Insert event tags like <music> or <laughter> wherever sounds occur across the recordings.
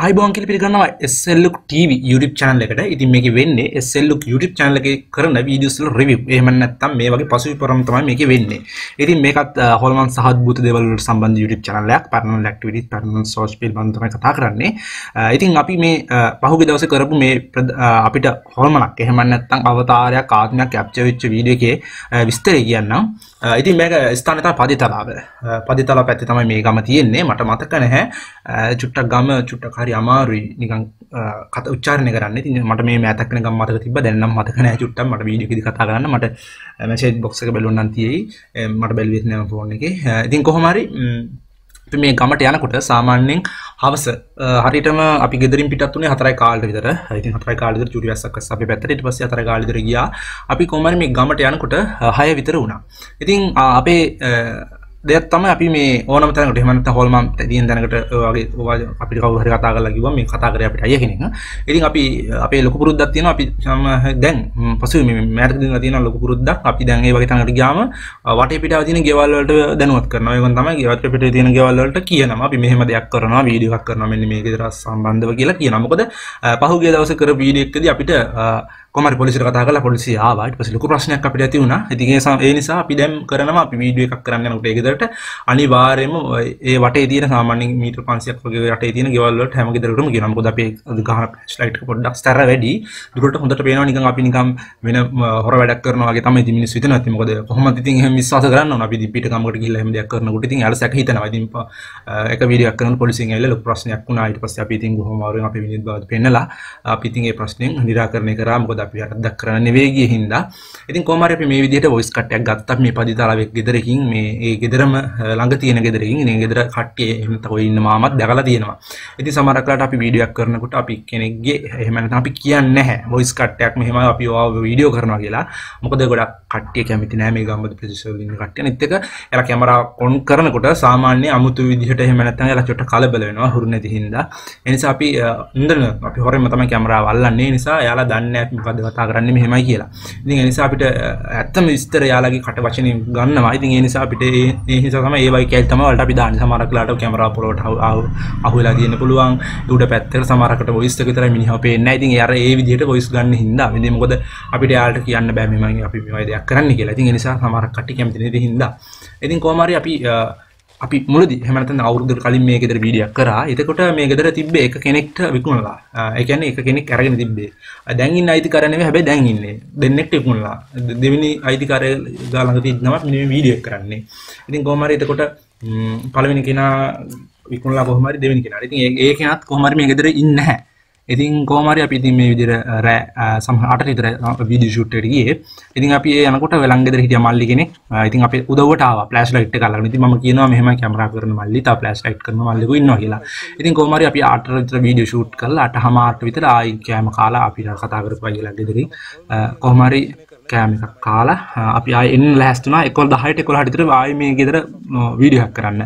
අයිබෝන් කියල පිළිගන්නවා SLුක් TV YouTube channel එකට. ඉතින් මේකේ වෙන්නේ SLුක් YouTube channel එකේ කරන වීඩියෝස් වල review. එහෙම නැත්නම් මේ වගේ පසුවිපරම් තමයි මේකේ වෙන්නේ. ඉතින් මේකත් හොල්මන් සහද්භූත දේවල් වලට සම්බන්ධ YouTube channel එකක්. paranormal activities, paranormal source පිළිබඳව තමයි කතා කරන්නේ. ඉතින් අපි මේ පහුගිය දවසේ කරපු මේ අපිට හොල්මනක් එහෙම නැත්නම් අවතාරයක් ආත්මයක් කැප්චර් වෙච්ච වීඩියෝ එකේ විස්තරය කියන්නම්. ඉතින් මේක ස්ථානය තමයි පදිතලාව. පදිතලාව පැත්තේ තමයි මේ ගම තියෙන්නේ. මට මතක නැහැ. චුට්ටක් ගම චුට්ටක් හරි අමාරුයි. නිකන් කත උච්චාරණය කරන්න. ඉතින් මට මේ මෑතක් වෙනකම් මතක තිබ්බ. දැන් නම් මතක නැහැ චුට්ටක්. මට වීඩියෝ එකේදී කතා කරන්න. මට මැසේජ් බොක්ස් එක බැලුවා නම් තියෙයි. මට බැලුවෙත් නෑ ෆෝන් එකේ. ඉතින් කොහොම හරි මේ ගමට යනකොට සාමාන්‍යයෙන් හවස හරිටම අපි ගෙදරින් පිටත් වුණේ හතරයි කාලට විතර. ඉතින් හතරයි කාලෙ විතර චූටි වැස්සක් අස්ස අපි පැත්තට ඊට පස්සේ හතරයි කාලෙ විතර ගියා. අපි කොහොම හරි මේ ගමට යනකොට 6 විතර වුණා. ඉතින් අපේ දෙයක් තමයි අපි මේ ඕනම තැනකට එහෙම නැත්නම් හොල්මන් තියෙන තැනකට වගේ ඔවා අපිට කවුරු හරි කතා කරලා කිව්වම මේ කතා කරේ අපිට අයියා කෙනෙක්. ඉතින් අපි අපේ ලොකු පුරුද්දක් තියෙනවා අපි දැන් පසුවේ මේ මෑතක දිනවල තියෙන ලොකු පුරුද්දක් අපි දැන් ඒ වගේ තැනකට ගියාම වටේ පිටාව තියෙන ගෙවල් වලට දැනුවත් කරනවා. ඒකෙන් තමයි ගෙවල් පිටේ තියෙන ගෙවල් වලට කියනවා අපි මෙහෙම දෙයක් කරනවා වීඩියෝ එකක් කරනවා මෙන්න මේ ගෙදර සම්බන්ධව කියලා කියනවා. මොකද පහුගිය දවසේ කර වීඩියෝ එකකදී අපිට කොමරි පොලිසිට කතා කරලා පොලිසිය ආවා ඊට පස්සේ ලොකු ප්‍රශ්නයක් අපිට ඇති වුණා. ඉතින් ඒ නිසා අපි දැන් කරනවා අපි වීඩියෝ එකක් කරන්න යනකොට ඒ ගෙදරට අනිවාර්යයෙන්ම ඒ වටේ තියෙන සාමාන්‍ය මීටර් 500ක් වගේ රටේ තියෙන ගෙවල් වලට හැම ගෙදරකටම කියනවා. මොකද අපි ගහන ෆ්ලැෂ්ලයිට් එක පොඩ්ඩක් ස්තර වැඩි. දුරට හොඳට පේනවා නිකන් අපි නිකන් වෙන හොර වැඩක් කරනවා වගේ තමයි ඉතින් මිනිස්සු හිතනවා. ඉතින් මොකද කොහොමද ඉතින් එහෙම විශ්වාස කරන්න ඕන අපි ඉතින් පිට ගමකට ගිහිල්ලා එහෙම දෙයක් කරනකොට ඉතින් යාළ සැක හිතනවා. ඉතින් එක වීඩියෝ එකක් කරනකොට පොලිසියෙන් ඇවිල්ලා ලොකු ප්‍රශ්නයක් වුණා. ඊට පස්සේ අපි ඉතින් කොහොම වරෙන් අපි විනිවිද බව පෙන්නලා අපි ඉතින් ඒ ප්‍රශ්نين निराකරණය කරා. මොකද අපි හරක් කරන්න නෙවෙයි ගිය හින්දා. ඉතින් කොහොම හරි අපි මේ විදිහට වොයිස් කට් එකක් ගත්තා. මේ පදිතලාවෙක් ගෙදරකින් මේ ඒ ගෙදරම ළඟ තියෙන ගෙදරකින්. මේ ගෙදර කට්ටිය එහෙම තව ඉන්න මාමත් දැකලා තියෙනවා. ඉතින් සමහරක් වෙලාවට අපි වීඩියෝ එකක් කරනකොට අපි කෙනෙක්ගේ එහෙම නැත්නම් අපි කියන්නේ නැහැ. වොයිස් කට් එකක් මෙහෙම අපි ඔයාව වීඩියෝ කරනවා කියලා. මොකද ගොඩක් කට්ටිය කැමති නැහැ. මේ ගම්බද ප්‍රදේශවල ඉන්න කට්ටිය. අනිත් එක එලා කැමරා ඔන් කරනකොට සාමාන්‍ය අමුතු විදිහට එහෙම නැත්නම් එලා චොට්ට කලබල වෙනවා. හුරු නැති හින්දා. ඒ නිසා අපි ඉන්දන අපි හොරෙන්ම තමයි කැමරාව අල්ලන්නේ. ඒ නිසා එයාලා දන්නේ නැහැ මොකද කතා කරන්නේ මෙහෙම මෙහෙමයි කියලා. ඉතින් ඒ නිසා අපිට ඇත්තම විස්තර යාළගේ කට වචනේ ගන්නවා. ඉතින් ඒ නිසා අපිට ඒ ඒ නිසා තමයි ඒ වගේ කැල් තමයි වලට අපි දාන්නේ. සමහරක් වෙලාවට කැමරා පොළොවට අහු වෙලා තියෙන්න පුළුවන්. උඩ පැත්තට සමහරකට වොයිස් එක විතරයි මිනිහව පේන්නේ නැහැ. ඉතින් ඒ අර ඒ විදිහට වොයිස් ගන්න හින්දා. ඉතින් මොකද අපිට යාළට කියන්න බෑ මෙමන් අපි මේ වගේ දෙයක් කරන්න කියලා. ඉතින් ඒ නිසා සමහරක් කට්ටිය කැමති නේද හින්දා. ඉතින් කොහොම හරි අපි අපි මුලදි එහෙම නැත්නම් අවුරුද්දකට කලින් මේ ගෙදර වීඩියක් කරා. එතකොට මේ ගෙදර තිබ්බේ එක කෙනෙක්ට විකුණලා. ඒ කියන්නේ එක කෙනෙක් අරගෙන තිබ්බේ. දැන් ඉන්න අයිතිකාරය නෙවෙයි හැබැයි දැන් ඉන්නේ. දෙන්නෙක්ට විකුණලා. දෙවෙනි අයිතිකාරය ගා ළඟ තියෙන තමයි මේ වීඩියෝ එක කරන්නේ. ඉතින් කොහොම හරි එතකොට පළවෙනි කෙනා විකුණලා කොහොම හරි දෙවෙනි කෙනාට. ඉතින් ඒ කෙනාත් කොහොම හරි මේ ගෙදර ඉන්නේ නැහැ. ඉතින් කෝමරි අපි ඉතින් මේ විදිහට රෑ සමහරට විතර වීඩියෝ ෂූට් එකට ගියේ. ඉතින් අපි ඒ යනකොට වෙලන් ගෙදර හිටිය මල්ලි කෙනෙක්. ඉතින් අපි උදව්වට ආවා ෆ්ලෑෂ් ලයිට් එක අල්ලගෙන. ඉතින් මම කියනවා මෙහෙමයි කැමරා කරන මල්ලි තා ෆ්ලෑෂ් ලයිට් කරන මල්ලිකෝ ඉන්නවා කියලා. ඉතින් කොහොමරි අපි 8ට විතර වීඩියෝ ෂූට් කරලා 8:00 විතර ආයි කෑම කාලා අපි කතා කරපු අයියලා ගෙදරින් කොහොමරි කෑම එකක් කාලා අපි ආය එන්න ලැස්තුනා එකොල් දහයට එකොළ හටිතර ආය මේ ගෙදර වීඩියක් කරන්න.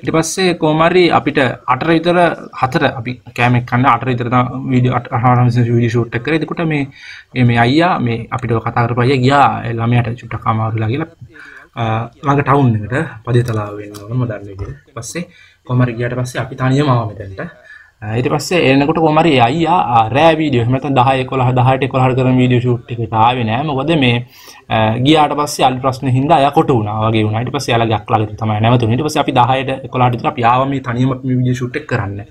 ඉට පස්සේ කෝමරි අපිට අටර විතර හතර අපි කෑමක් කන්න අට විතර වීඩිය වීඩි ෂූට් කර. දෙකොට මේ මේ අයියා මේ අපිට කතාකර පය ගියා. ළමයට චුට්ට කමාරුලා කියලා ළඟ ටවුන් එකට පදි තලාව වෙන්න ඕන දන්න පස්සේ කොමරි ගියට පස්සේ අපි තනිය මාවමතැන්ට ඊට පස්සේ එනකොට කොමරි අයියා රෑ වීඩියෝ එහෙම නැත්නම් 10 11 18 11 කරන වීඩියෝ ෂූට් එකට ආවේ නෑ. මොකද මේ ගියාට පස්සේ අලි ප්‍රශ්න හින්දා අය කොට වුණා වගේ වුණා. ඊට පස්සේ යාලා ගක් ළඟට තමයි නැවතුනේ. ඊට පස්සේ අපි 10ට 11ට විතර අපි ආවා මේ තනියම මේ වීඩියෝ ෂූට් එක කරන්න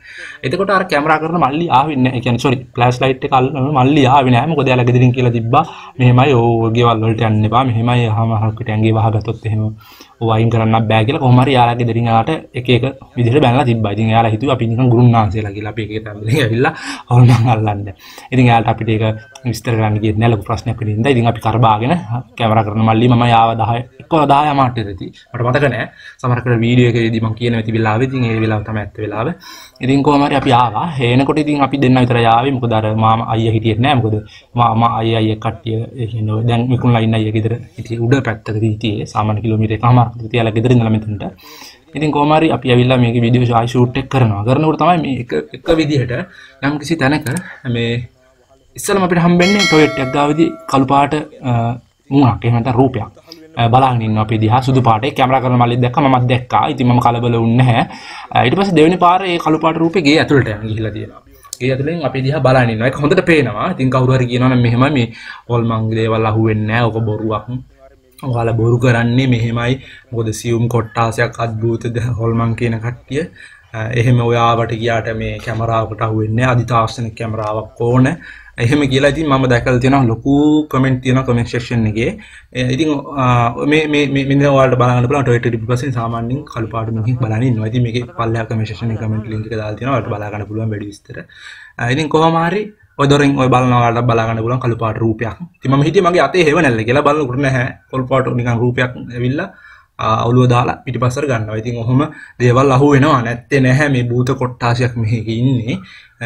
එතකොට අර කැමරා කරන මල්ලි ආවේ නෑ. ඒ කියන්නේ සෝරි ෆ්ලෑෂ් ලයිට් එක අල්ලන මල්ලි ආවේ නෑ. මොකද යාලා ගෙදරින් කියලා තිබ්බා මෙහෙමයි ඕ ගෙවල් වලට යන්න එපා. මෙහෙමයි අහම හක්කට ඇඟේ වහගත්තොත් එහෙම. වයින් කරන්න බෑ කියලා කොහොම හරි යාලා ගෙදරින් යාලට එක එක විදිහට බැනලා තිබ්බා. ඉතින් යාලා හිතුවා අපි නිකන් ගුරුන්නාන්සේලා කියලා අපි එකේ තැන්වලින් ඇවිල්ලා හොල්මන් අල්ලන්න. ඉතින් යාලට අපිට ඒක විස්තර කරන්න ගියේ නෑ ලොකු ප්‍රශ්නයක් වෙනින්ද. ඉතින් අපි කරබාගෙන කැමරා කරන මල්ලි මම යාව 10 එක්ක 10 මාට ඉතින් මට මතක නෑ. සමහරකට වීඩියෝ එකේදී මම කියන වෙති වෙලාවෙ ඉතින් ඒ වෙලාව තමයි ඇත්ත වෙලාව. ඉතින් කොහොම හරි අපි ආවා. හේනකොට ඉතින් අපි දෙන්න විතරයි ආවේ. මොකද අර මාමා අයියා හිටියේ නෑ. මොකද මාමා අයියා අයියා කට්ටිය කියන්නේ දැන් විකුණලා ඉන්න අයියා ගෙදර ඉතින් උඩ පැත්තක හිටියේ. සාමාන්‍ය කිලෝමීටර් එකමාරක් තියලා ගෙදර ඉඳලා මෙතනට. ඉතින් කොහොම හරි අපි ඇවිල්ලා මේක වීඩියෝ ආයි ෂූට් එක කරනවා. කරනකොට තමයි මේ එක එක විදිහට යම් කිසි තැනක මේ ඉස්සලම අපිට හම්බෙන්නේ ටොයට් එකක් ගාවදී කළු පාට මුණක් එහෙම නැත්නම් රූපයක්. බලාගෙන ඉන්නවා අපි දිහා සුදු පාටේ කැමරා කරන මල්ලි දැක්ක මමත් දැක්කා. ඉතින් මම කලබල වුණේ නැහැ. ඊට පස්සේ දෙවෙනි පාරේ ඒ කළු පාට රූපේ ගේ ඇතුළට යන ගිහිලා තියෙනවා. ගේ ඇතුළෙන් අපි දිහා බලාගෙන ඉන්නවා. ඒක හොඳට පේනවා. ඉතින් කවුරු හරි කියනවා නම් මෙහෙම මේ හොල්මන් දේවල් අහුවෙන්නේ නැහැ. ඔක බොරුවක්. ඔයාලා බොරු කරන්නේ මෙහෙමයි. මොකද සියුම් කොට්ටාසයක් අද්භූතද හොල්මන් කියන කට්ටිය. එහෙම ඔයාවට ගියාට මේ කැමරාවකට අහුවෙන්නේ අධිතාක්ෂණික කැමරාවක් ඕන. එහෙම කියලා ඉතින් මම දැකලා තියෙනවා ලොකු කමෙන්ට් තියෙනවා කමෙන්ට් සෙක්ෂන් එකේ. ඉතින් මේ මේ මේ මෙන්න ඔයාලට බලන්න පුළුවන් Toyota ටිපි පස්සේ සාමාන්‍යයෙන් කළු පාට මිනිහෙක් බලන්න ඉන්නවා. ඉතින් මේකේ පල්ලෙහා කමෙන්ට් සෙක්ෂන් එකේ කමෙන්ට් ලින්ක් එක දාලා තියෙනවා. ඔයාලට බලා ගන්න පුළුවන් වැඩි විස්තර. ඉතින් කොහොම හරි ඔය දොරෙන් ඔය බලනවාට බලා ගන්න පුළුවන් කළු පාට රූපයක්. ඉතින් මම හිතියේ මගේ අතේ හේව නැල්ල කියලා බලනකොට නැහැ. කළු පාට නිකන් රූපයක් ඇවිල්ලා අවුලුව දාලා පිටිපස්සට ගන්නවා. ඉතින් ඔහොම දේවල් අහු වෙනවා. නැත්තේ නැහැ මේ භූත කොට්ටාසියක් මෙහි ඉන්නේ.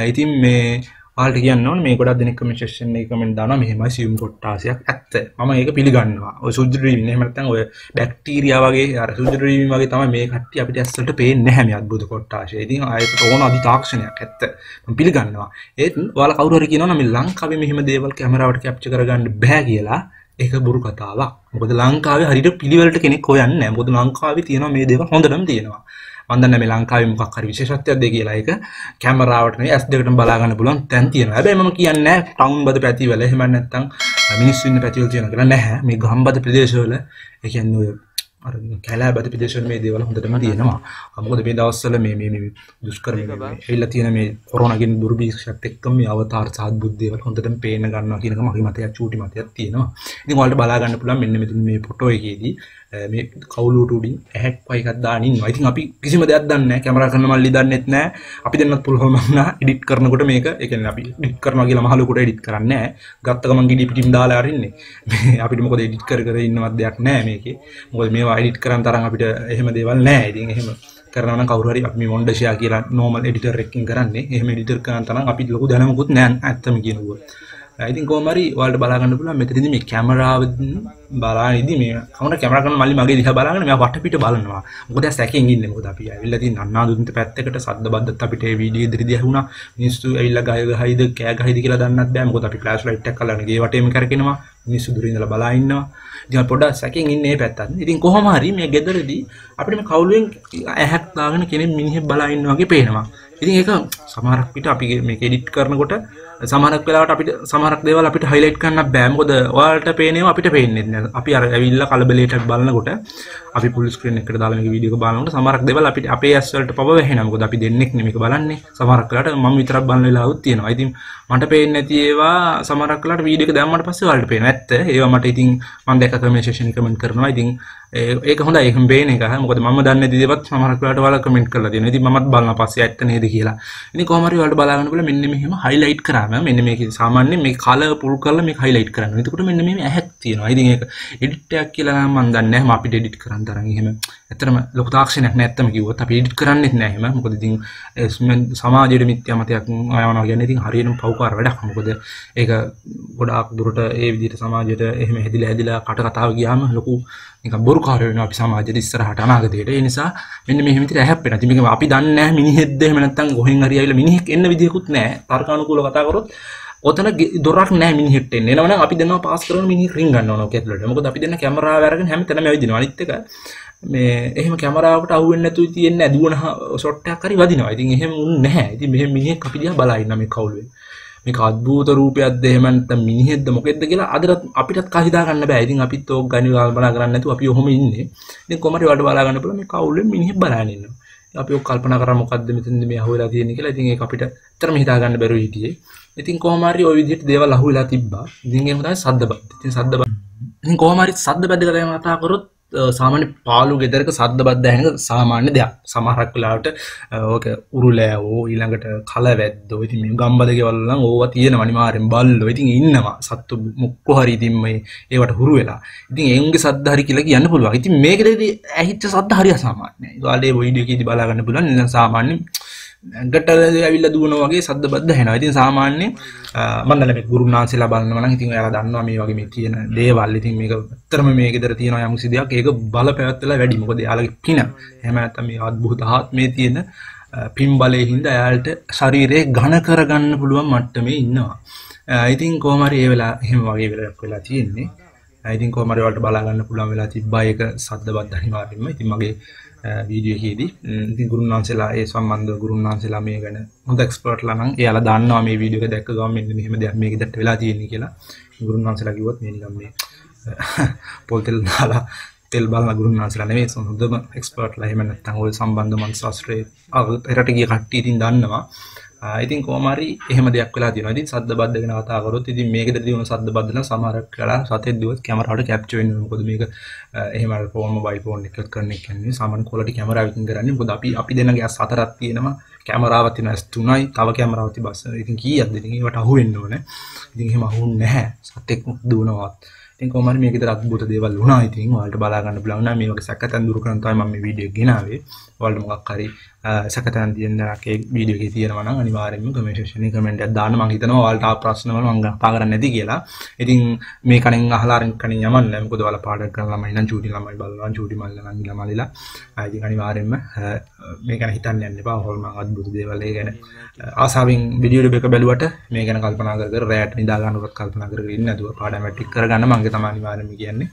ඉතින් මේ ඔයාලට කියන්න ඕනේ මේ ගොඩක් දෙනෙක් කමෙන්ට් සෙක්ෂන් එකේ කමෙන්ට් දානවා මෙහෙමයි සියුම් කොට්ටාසියක් ඇත්ත. මම ඒක පිළිගන්නවා. ඔය සුද්ධ ඩ්‍රීමින් එහෙම නැත්නම් ඔය බැක්ටීරියා වගේ අර සුද්ධ ඩ්‍රීමින් වගේ තමයි මේ කට්ටිය අපිට ඇස්සට පේන්නේ නැහැ මේ අద్భుත කොට්ටාසිය. ඉතින් ආයෙත් ඕන අධි තාක්ෂණයක් ඇත්ත. මම පිළිගන්නවා. ඒත් ඔයාලා කවුරු හරි කියනවා නම් මේ ලංකාවේ මෙහෙම දේවල් කැමරාවට කැප්චර් කරගන්න බෑ කියලා ඒක බොරු කතාවක්. මොකද ලංකාවේ හරියට පිළිවෙලට කෙනෙක් හොයන්නේ නැහැ. මොකද ලංකාවේ තියෙනවා මේ දේවල් හොඳටම තියෙනවා. මම දන්නේ මේ ලංකාවේ මොකක් හරි විශේෂත්වයක්ද කියලා ඒක කැමරාවට නෙවෙයි S2කටම බලා ගන්න පුළුවන් තැන් තියෙනවා. හැබැයි මම කියන්නේ නැහැ ටවුන් බද පැතිවල එහෙම නැත්නම් මිනිස්සු ඉන්න පැතිවල තියෙනවා කියලා නැහැ. මේ ගම්බද ප්‍රදේශවල ඒ කියන්නේ අර කැලෑබද ප්‍රදේශවල මේ දේවල් හොඳටම තියෙනවා. මොකද මේ දවස්වල මේ මේ මේ දුෂ්කර මේ ඇවිල්ලා තියෙන මේ කොරෝනා කියන දුර්භීෂයත් එක්ක මේ අවතාර සාද්බුද් දේවල් හොඳටම පේන්න ගන්නවා කියන එක මගේ මතයක් චූටි මතයක් තියෙනවා. ඉතින් ඔයාලට බලා ගන්න පුළුවන් මෙන්න මෙතන මේ ෆොටෝ එකේදී මේ කවුලුට උඩින් ඇහැක් වයි එකක් දාගෙන ඉන්නවා. ඉතින් අපි කිසිම දෙයක් දන්නේ නැහැ. කැමරා කරන මල්ලි දන්නෙත් නැහැ. අපි දෙන්නත් පුළුවන් වුණා එඩිට් කරනකොට මේක ඒ කියන්නේ අපි එඩිට් කරනවා කියලා මහලුකට එඩිට් කරන්නේ නැහැ. ගත්ත ගමන් ගිඩි පිටින් දාලා අරින්නේ. අපිට මොකද එඩිට් කර කර ඉන්නවත් දෙයක් නැහැ මේකේ. මොකද මේවා එඩිට් කරන් තරම් අපිට එහෙම දේවල් නැහැ. ඉතින් එහෙම කරනවා නම් කවුරු හරි අපි මේ මොන්ඩෂයා කියලා නෝමල් එඩිටර් එකකින් කරන්නේ. එහෙම එඩිටර් කරන තරම් අපි ලොකු දැනුමකුත් නැහැ ඇත්තම කියනකොට. ඉතින් කොහොම හරි ඔයාලට බලා ගන්න පුළුවන් මෙතනදී මේ කැමරාව බලාගෙන ඉදි මේ කවුන කැමරා කරන මල්ලි මගේ දිහා බලාගෙන මෙයා වටපිට බලනවා. මොකද සැකෙන් ඉන්නේ. මොකද අපි ඇවිල්ලා තියෙන අන්නාදුන්ත පැත්තකට සද්ද බද්දත් අපිට ඒ වීඩියෝ ඉදිරියදී ඇහුණා. මිනිස්සු ඇවිල්ලා ගය ගහයිද කෑ ගහයිද කියලා දන්නත් බෑ. මොකද අපි ෆ්ලෑෂ් ලයිට් එකක් අල්ලගෙන ගේ වටේම කරකිනවා. මිනිස්සු දුරින් ඉඳලා බලා ඉන්නවා. ඉතින් පොඩ්ඩක් සැකෙන් ඉන්නේ මේ පැත්තත්. ඉතින් කොහොම හරි මේ ගෙදරදී අපිට මේ කවුලුවෙන් ඇහැක් දාගෙන කෙනෙක් මිනිහෙක් බලා ඉන්නවා වගේ පේනවා. ඉතින් ඒක සමහරක් විට අපි මේක එඩිට් කරනකොට සමහරක් වෙලාවට අපිට සමහරක් දේවල් අපිට හයිලයිට් කරන්න බෑ මොකද ඔයාලට පේනේවා අපිට පේන්නේ නැහැ. අපි අර ඇවිල්ලා කලබලයට බලනකොට අපි ෆුල් ස්ක්‍රීන් එකට දාලා මේක වීඩියෝ එක බලනකොට සමහරක් දේවල් අපිට අපේ ඇස් වලට පව වැහෙනවා. මොකද අපි දෙන්නෙක් නෙමෙයි බලන්නේ. සමහරක් වෙලාවට මම විතරක් බලන වෙලාවුත් තියෙනවා. ඉතින් මට පේන්නේ නැති ඒවා සමහරක් වෙලාවට වීඩියෝ එක දැම්මට පස්සේ ඔයාලට පේනවා. ඇත්ත. ඒවා මට ඉතින් මම දැක්ක කමෙන්ට් සෙක්ෂන් එකේ කමෙන්ට් කරනවා. ඉතින් ඒක හොඳයි. ඒකම පේන එක. මොකද මම දන්නේ නැති දේවත් සමහරක් වෙලාවට ඔයාලා කමෙන්ට් කරලා තියෙනවා. ඉතින් මමත් බලනවා පස්සේ ඇත්ත නේද කියලා. ඉතින් කොහොම හරි ඔයාලට බලා ගන්නකොට මෙන්න මෙහෙම හයිලයිට් කරාම මෙන්න මේකේ සාමාන්‍යයෙන් මේ කලර් පුල් කරලා මේක හයිලයිට් කරනවා. එතකොට මෙන්න මේ ඇහැක් තියෙනවා. ඉතින් ඒක එඩිට් එකක් කියලා නම් මම දන්නේ නැහැ. මම අපිට එඩිට් කරන්න තරම් එහෙම ඇත්තටම ලොකු තාක්ෂණයක් නැත්තම කිව්වොත් අපි එඩිට් කරන්නෙත් නැහැ එහෙම. මොකද ඉතින් සමාජයේ මිත්‍යා මතයක් ආවනවා කියන්නේ ඉතින් හරියටම පව්කාර වැඩක්. මොකද ඒක ගොඩාක් දුරට ඒ විදිහට සමාජයට එහෙම හැදිලා හැදිලා කට කතාව ගියාම ලොකු නිකන් බොරුකාරයෝ වෙනවා අපි සමාජයේ ඉස්සරහට අනාගතයට. ඒ නිසා මෙන්න මෙහෙම විදිහට ඇහැප්පෙනවා. ඉතින් මේක අපි දන්නේ නැහැ මිනිහෙක්ද එහෙම නැත්නම් කොහෙන් හරි ආවිලා මිනිහෙක් එන්න විදියකුත් නැහැ. තර්කානුකූලව කතා කරොත් ඔතන දොරක් නෑ මිනිහෙට එන්නේ. එනවනම් අපි දෙන්නවා පාස් කරන මිනිහ රින් ගන්න ඕන ඔක ඇතුළට. මොකද අපි දෙන්න කැමරාව අරගෙන හැමතැනම ඇවිදිනවා. අනිත් එක මේ එහෙම කැමරාවකට අහු වෙන්නේ නැතුව තියෙන්නේ ඇදුවන ෂොට් එකක් හරි වදිනවා. ඉතින් එහෙම උන්නේ නැහැ. ඉතින් මෙහෙම මිනිහෙක් අපි දිහා බලා ඉන්න මේ කවුළුවේ. මේක අద్භූත රූපයක්ද එහෙම නැත්නම් මිනිහෙක්ද මොකෙද්ද කියලා අදට අපිටත් කහ හිතා ගන්න බෑ. ඉතින් අපිත් ඕක ගනි කල්පනා කරන්නේ නැතුව අපි ඔහොම ඉන්නේ. ඉතින් කොහමද වලට බලා ගන්න පුළුවන් මේ කවුළුවෙන් මිනිහෙක් බලාගෙන ඉන්නවා. අපි කල්පනා කරා මොකද්ද මෙතනදී මේ අහුවෙලා තියෙන්නේ කියලා. ඉතින් ඒක අපිට ඇත්තටම හිතා ගන්න බැරුව හිටියේ. ඉතින් කොහොම හරි ওই විදිහට දේවල් අහුවෙලා තිබ්බා. ඉතින් එහෙම තමයි සද්ද බද්ද. ඉතින් සද්ද බද්ද. ඉතින් කොහොම හරි සද්ද බද්ද කියලා කතා කරොත් සාමාන්‍ය පාලු ගෙදරක සද්ද බද්ද ඇහෙන සාමාන්‍ය දෙයක්. සමහරක් වෙලාවට ඕක උරුලෑවෝ ඊළඟට කලවැද්දෝ ඉතින් මේ ගම්බද ගෙවල් නම් ඕවා තියෙනවා අනිවාර්යෙන් බල්ලෝ. ඉතින් ඉන්නවා සත්තු මුක්කෝ හරි ඉතින් මේ ඒවට හුරු වෙලා. ඉතින් එවුන්ගේ සද්ද හරි කියලා කියන්න පුළුවන්. ඉතින් මේකේදී ඇහිච්ච සද්ද හරි අසාමාන්‍යයි. ඔයාලේ වීඩියෝ එකේදී බලා ගන්න පුළුවන්. ඉතින් සාමාන්‍ය ඇඟට ඇවිල්ලා දුවන වගේ සද්ද බද්ද ඇහෙනවා. ඉතින් සාමාන්‍ය මම දන්නේ මේ ගුරුනාන්සේලා බලනවා නම් ඉතින් ඔයාලා දන්නවා මේ වගේ මේ තියෙන දේවල්. ඉතින් මේක ඇත්තටම මේ ගෙදර තියෙන යම් කිසි දෙයක් ඒක බල පැවැත්වලා වැඩි. මොකද එයාලගේ පින. එහෙම නැත්නම් මේ අద్භූත ආත්මේ තියෙන පින් බලයේ හින්දා එයාලට ශරීරය ඝන කරගන්න පුළුවන් මට්ටමේ ඉන්නවා. ඉතින් කොහොම හරි ඒ වෙලාව එහෙම වගේ වෙලාවක් වෙලා තියෙන්නේ. ඉතින් කොහමද ඔයාලට බලා ගන්න පුළුවන් වෙලා තිබ්බා ඒක සද්දවත් අනිවාර්යෙන්ම ඉතින් මගේ වීඩියෝ එකේදී. ඉතින් ගුරුන් වහන්සේලා ඒ සම්බන්ධව ගුරුන් වහන්සේලා මේ ගැන හොඳ එක්ස්පර්ට්ලා නම් එයාලා දන්නවා මේ වීඩියෝ එක දැක්ක ගමන් මෙන්න මෙහෙම දෙයක් මේකෙදට වෙලා තියෙන්නේ කියලා. ගුරුන් වහන්සේලා කිව්වොත් මේ නිකන් මේ <laughs> පොල් තෙල් දාලා තෙල් බලන ගුරුන් වහන්සේලා නෙවෙයි හොඳම එක්ස්පර්ට්ලා එහෙම නැත්නම් ওই සම්බන්ධ මනස ශාස්ත්‍රයේ පෙරට ගිය කට්ටිය ඉතින් දන්නවා. ඉතින් කොහමරි එහෙම දෙයක් වෙලා තියෙනවා. ඉතින් සද්ද බද්ද ගැන කතා කරොත් ඉතින් මේකද දිනුන සද්ද බද්ද නම් සමහරක් වෙලා සතෙක් දිවස් කැමරාවට කැප්චර් වෙන්නේ මොකද මේක එහෙම ෆෝන් මොබයිල් ෆෝන් එකක් කරන එක කියන්නේ සාමාන්‍ය ක්වොලිටි කැමරාවකින් කරන්නේ. මොකද අපි අපි දෙන්නගේ ඇස් හතරක් තියෙනවා. කැමරාවක් තියෙනවා ඇස් තුනයි. තව කැමරාවක් තිබස් ඉතින් කීයක්ද? ඉතින් ඒවට අහු වෙන්න ඕනේ. ඉතින් එහෙම අහුන්නේ නැහැ. සතෙක් දුවනවත්. ඉතින් කොහොම හරි මේක විතර අද්භූත දේවල් වුණා. ඉතින් ඔයාලට බලා ගන්න පුළුවන් නම් මේ වගේ සැකතන් දුරු කරන තමයි මම මේ වීඩියෝ එක ගෙනාවේ. ඔයාලට මොකක් හරි සැකතන් තියෙන දණකේ වීඩියෝ එකේ තියෙනවා නම් අනිවාර්යයෙන්ම කමෙන්ට් සෙක්ෂන් එකේ කමෙන්ට් එකක් දාන්න. මම හිතනවා ඔයාලට ආ ප්‍රශ්න වල මම කතා කරන්නේ නැති කියලා. ඉතින් මේ කණෙන් අහලා අරින් කණෙන් යමන්න නැහැ මොකද ඔයාලා පාඩම් කරන ළමයි නම් චූටි ළමයි බලනවා. චූටි මල්ලා නම් ළමයිලා ඉතින් අනිවාර්යයෙන්ම මේ ගැන හිතන්න යන්න එපා. ඔයාලා මම අද්භූත දේවල් ඒ ගැන ආසාවෙන් වීඩියෝ එක බැලුවට මේ ගැන කල්පනා කර කර රැට නිදා ගන්නකොට කල්පනා කරගෙන ඉන්න. නැතුව පාඩම් ටික කරගන්න. මම තමයි අනිවාර්යයෙන්ම කියන්නේ.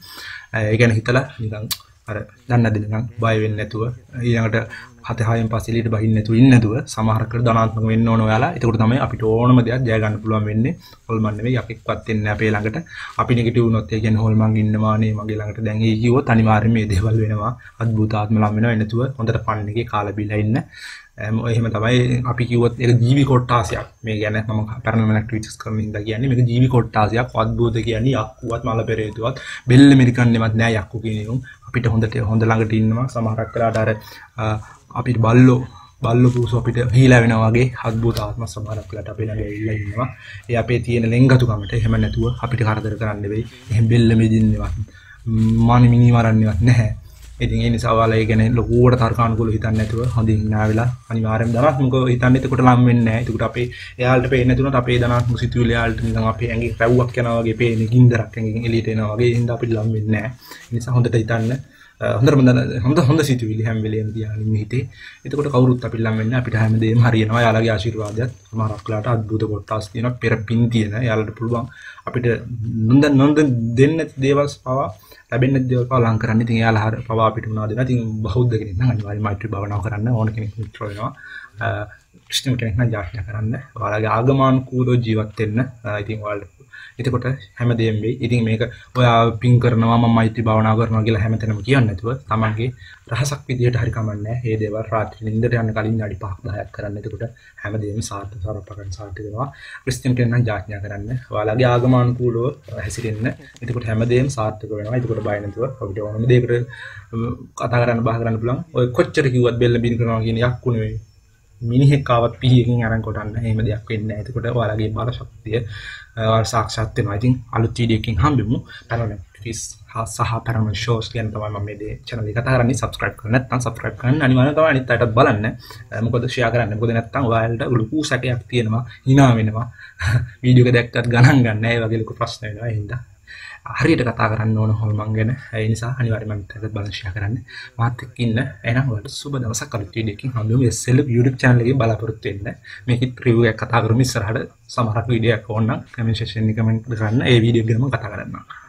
ඒ ගැන හිතලා නිකන් අර දන්න දෙනකම් බය වෙන්නේ නැතුව ඊළඟට හත හයෙන් පස්සේ එළියට බහින්න නැතුව ඉන්න නැතුව සමහරකට ධනාත්මක වෙන්න ඕන ඔයාලා. එතකොට තමයි අපිට ඕනම දෙයක් ජය ගන්න පුළුවන් වෙන්නේ. හොල්මන් නෙවෙයි අපෙක්වත් වෙන්නේ අපේ ළඟට. අපි නෙගටිව් වුණොත් ඒ කියන්නේ හොල්මන් ඉන්නවා නේ මගේ ළඟට දැන් ඒ කිව්වොත් අනිවාර්යයෙන් මේ දේවල් වෙනවා. අద్భుතාත්ම ලම් වෙනවා. එනතුව හොඳට ෆන් එකේ කාලා බීලා ඉන්න. එහෙම තමයි අපි කිව්වොත් ඒක ජීවි කොට්ටාසයක්. මේ ගැන මම පැරනල් ඇක්ටිවිටිස් කරන හින්දා කියන්නේ මේක ජීවි කොට්ටාසයක්. අද්භූත කියන්නේ යක්කුවත් මල පෙරේතුවත් බෙල්ල මෙරිකන්නේවත් නෑ යක්කු කියන එක. අපිට හොඳට හොඳ ළඟට ඉන්නවා. සමහරක් වෙලාවට අර අපිට බල්ලෝ බල්ල පුසු අපිට හීලා වෙන වගේ අද්භූතාත්ම සමහරක් වෙලාවට අපේ ළඟ ඇවිල්ලා ඉන්නවා. ඒ අපේ තියෙන ලෙන්ගතුකමට එහෙම නැතුව අපිට කරදර කරන්න වෙයි. එහෙම බෙල්ල මෙදින්නේවත් මානි මිනි මරන්නේවත් නැහැ. ඉතින් ඒ නිසා ඔයාලා ඒ ගැන ලොකුවට තර්කානුකූලව හිතන්නේ නැතුව හොඳින් නාවිලා අනිවාර්යෙන් ධනාත්මක හිතන්නේ එතකොට ලම් වෙන්නේ නැහැ. එතකොට අපේ එයාලට පේන්නේ නැතුනත් අපේ ධනාත්මක සිතුවිලි එයාලට නිකන් අපේ ඇඟේ රැව්වක් යනවා වගේ පේන්නේ ගින්දරක් ඇඟෙන් එළියට එනවා වගේ. ඒ හින්දා අපිට ලම් වෙන්නේ නැහැ. ඒ නිසා හොඳට හිතන්න හොඳට හොඳ හොඳ සිතුවිලි හැම වෙලේම තියාගෙන ඉන්න හිතේ. එතකොට කවුරුත් අපිට ලම් වෙන්නේ අපිට හැමදේම හරියනවා. යාළගේ ආශිර්වාදයත් සමහරක් වෙලාට අద్భుත කොටස් තියෙනවා. පෙර පින් තියෙන. යාළට පුළුවන් අපිට නොද නොද දෙන්න දේවල් පවා ලැබෙන්න දේවල් පවා ලං කරන්න. ඉතින් යාළා හර පවා අපිට මොනවද දෙනවා. ඉතින් බෞද්ධ කෙනෙක් නම් අනිවාර්යයෙන් මෛත්‍රී භාවනාව කරන්න ඕන කෙනෙක් මිත්‍ර වෙනවා. ක්‍රිස්තියානි කෙනෙක් නම් යාඥා කරන්න. ඔයාලගේ ආගමානුකූලව ජීවත් වෙන්න. ඉතින් ඔයාලට එතකොට හැමදේම වෙයි. ඉතින් මේක ඔයා පින් කරනවා මම මෛත්‍රී භාවනා කරනවා කියලා හැමතැනම කියන්නේ නැතුව තමන්ගේ රහසක් විදියට හරි කමන්නේ. මේ දේවල් රාත්‍රී නිින්දට යන්න කලින් විනාඩි 5ක් 10ක් කරන්න. එතකොට හැමදේම සාර්ථක සරපකන් සාර්ථක වෙනවා. ක්‍රිස්තියානි කෙනෙක් නම් යාඥා කරන්න. ඔයාලගේ ආගමානුකූලව හැසිරෙන්න. එතකොට හැමදේම සාර්ථක වෙනවා. එතකොට බය නැතුව අපිට ඕනම දෙයකට කතා කරන්න බහ කරන්න පුළුවන්. ඔය කොච්චර කිව්වත් බෙල්ල බින් කරනවා කියන යක්කු නෙවෙයි. මිනිහෙක් ආවත් පිහියකින් අරන් කොටන්න එහෙම දෙයක් වෙන්නේ නැහැ. එතකොට ඔයාලගේ බල ශක්තිය ඔයාලා සාක්ෂාත් වෙනවා. ඉතින් අලුත් වීඩියෝ එකකින් හම්බෙමු. පැනල ෆිස් සහ පැනල ෂෝස් ගැන තමයි මම මේ channel එක කතා කරන්නේ. subscribe කරන්න නැත්නම් subscribe කරන්න අනිවාර්යයෙන් තමයි අනිත් අයටත් බලන්න. මොකද share කරන්න. මොකද නැත්නම් ඔයාලට ලොකු සැකයක් තියෙනවා. hina වෙනවා. <laughs> වීඩියෝ එක දැක්කත් ගණන් ගන්න. ඒ වගේ ලොකු ප්‍රශ්න වෙනවා. ඒ හින්දා හරියට කතා කරන්න ඕන හොල්මන් ගැන. ඒ නිසා අනිවාර්යයෙන්ම මම බලන්න ෂෙයා කරන්න. මාත් එක්ක ඉන්න එහෙනම් ඔයාලට සුබ දවසක් අලුත් වීඩියෝ එකකින් හම්බෙමු SL YouTube channel එකේ බලාපොරොත්තු වෙන්න. මේකෙත් රිවිව් එකක් කතා කරමු. ඉස්සරහට සමහරක් වීඩියෝ එකක් ඕන නම් කමෙන්ට් සෙක්ෂන් එකේ කමෙන්ට් කරන්න. ඒ වීඩියෝ ගැනම කතා කරන්න